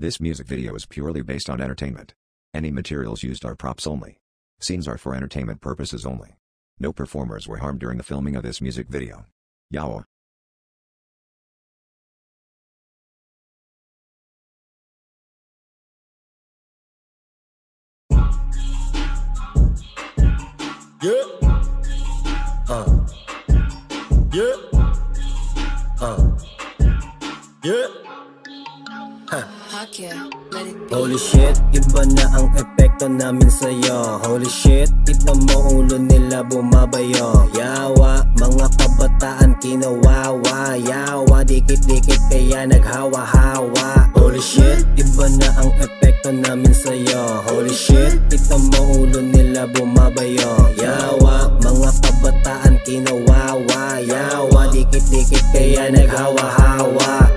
This music video is purely based on entertainment. Any materials used are props only. Scenes are for entertainment purposes only. No performers were harmed during the filming of this music video. Yawa. Yeah. Holy shit, iba na ang epekto namin sa'yo. Holy shit, ito mo ulo nila bumabayo. Yawa, mga kabataan kinawawa. Yawa, dikit-dikit kaya naghawa-hawa. Holy shit, iba na ang epekto namin sa'yo. Holy shit, ito mo ulo nila bumabayo. Yawa, mga kabataan kinawawa. Yawa, dikit-dikit kaya naghawa-hawa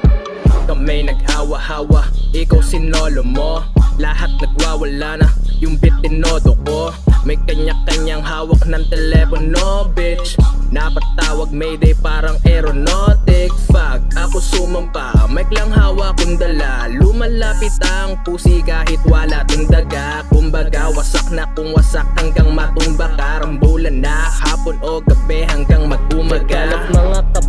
Kami naghawa-hawa, ikaw sinolo mo. Lahat nagwawala na, yung bit tinodo ko. May kanya-kanyang hawak ng telepono, bitch. Napatawag mayday parang aeronautic. Fuck, ako sumampa, mic lang hawak kong dala. Lumalapit ang pusi kahit wala tong daga. Kumbaga wasak na kung wasak hanggang matumba. Karambulan na hapon o gabi hanggang mag-umaga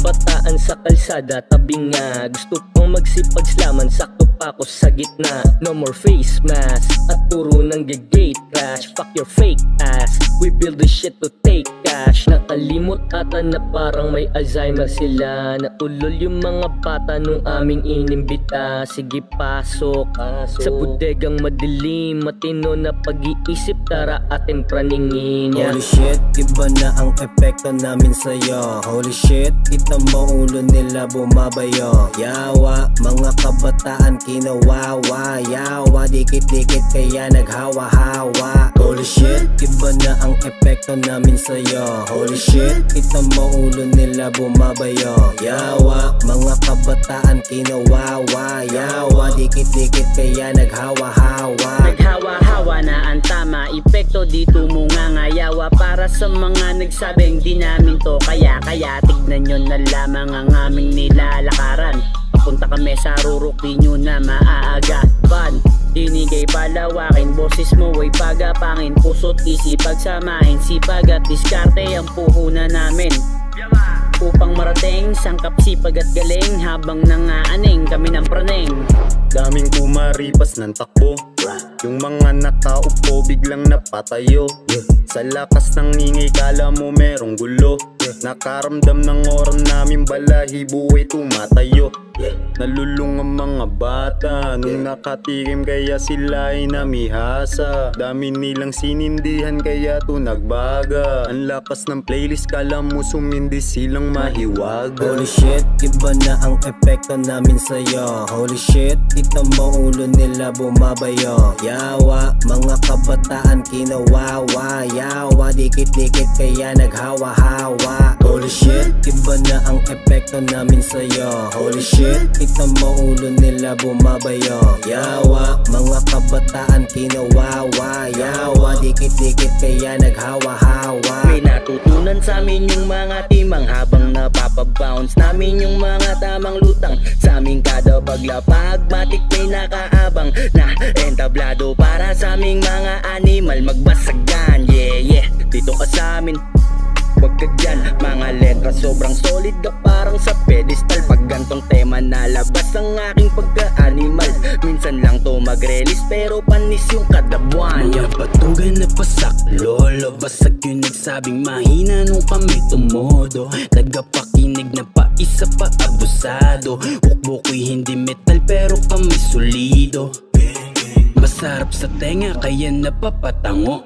kabataan sa kalsada Tabi nga. Gusto pang magsipag slaman Sakto pa ako sa gitna. No more face mask At turo ng gate crash. Fuck your fake ass. We build this shit to take cash Nakalimot ata na parang may Alzheimer sila. Naulol yung mga bata nung aming inimbita. Sige pasok. Sa bodegang madilim Matino na pag-iisip. Tara ating praningin. Yeah. Holy shit, iba na ang epekto namin sa'yo. Holy shit, kita mo ulo nila bumabayo. Yawa, mga kabataan kinawawa. Yawa, dikit-dikit kaya naghawa-hawa Holy shit, iba na ang epekto namin sa'yo. Holy shit, kita mo ulo nila bumabayo. Yawa, mga kabataan kinawawa. Yawa, dikit-dikit kaya naghawa-hawa. Naghawa-hawa na ang tama Epekto dito mo nga ngayawa. Para sa mga nagsabing di namin to Kaya kaya tignan nyo na lamang ang aming nilalakaran. Papunta kami sa rurok di nyo na maaagapan Dinigay palawakin, boses mo ay pagapangin Puso't isip pagsamahin, sipag at diskarte ang puhunan namin. Upang marating, sangkap sipag at galing Habang nangaaning kami ng praneng Daming kumaripas ng takbo Yung mga nakaupo biglang napatayo. Sa lakas ng ingay kala mo merong gulo Nakaramdam ng oras namin balahibo ay tumatayo. Nalulung ang mga bata Nung nakatikim kaya sila ay namihasa. Dami nilang sinindihan kaya to nagbaga. Ang lakas ng playlist kala mo sumindi silang mahiwaga. Holy shit, iba na ang epekto namin sa'yo. Holy shit, kita mo ulo nila bumabayo. Yawa, mga kabataan kinawawa. Yawa, dikit-dikit kaya naghawa-hawa Holy shit, iba na ang epekto namin sa'yo. Holy shit, kita mo ulo nila bumabayo. Yawa, mga kabataan kinawawa Yawa, dikit-dikit kaya naghawa-hawa. May natutunan sa amin yung mga timang Habang napapabounce namin yung mga tamang lutang. Sa aming kada paglapag Matik may nakaabang. Na entablado para sa aming mga animal Magbasagan, yeah yeah. Dito ka sa amin Huwag ka dyan, mga letra sobrang solid ka parang sa pedestal. Pag gantong tema nalabas ang aking pagka-animal. Minsan lang to mag-release pero panis yung kada buwan Mga batugan na pasak Lolo Basag yung nagsabing mahina nung kami tumodo Tagapakinig na pa isa pa abusado. Hukbo ko'y hindi metal pero kami solido. Masarap sa tenga kaya napapatango.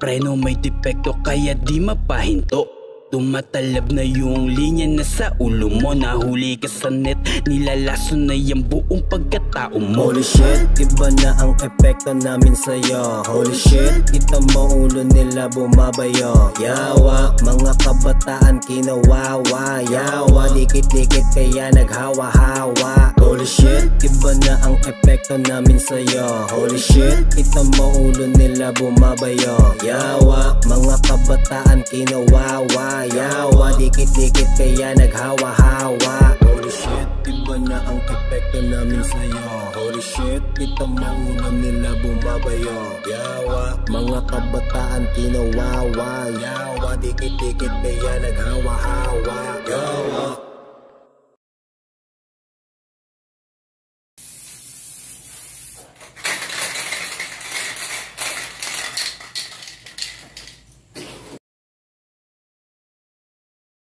Preno may depekto kaya di mapahinto Tumatalab na yung linya na sa ulo mo. Nahuli ka sa net, nilalaso na yung buong pagkatao mo. Holy shit, iba na ang epekto namin sa'yo. Holy shit, kita mo ulo nila bumabayo. Yawa, mga kabataan kinawawa Yawa, dikit-dikit kaya naghawa-hawa. Holy shit, iba na ang epekto namin sa'yo. Holy shit, kita mo ulo nila bumabayo. Yawa, mga kabataan kinawawa. Yawa, dikit-dikit kaya naghawa-hawa. Holy shit, iba na ang epekto namin sa'yo. Holy shit, kita maulo nila bumabayo. Yawa, mga kabataan kinawawa. Yawa, dikit-dikit kaya naghawa-hawa. Yawa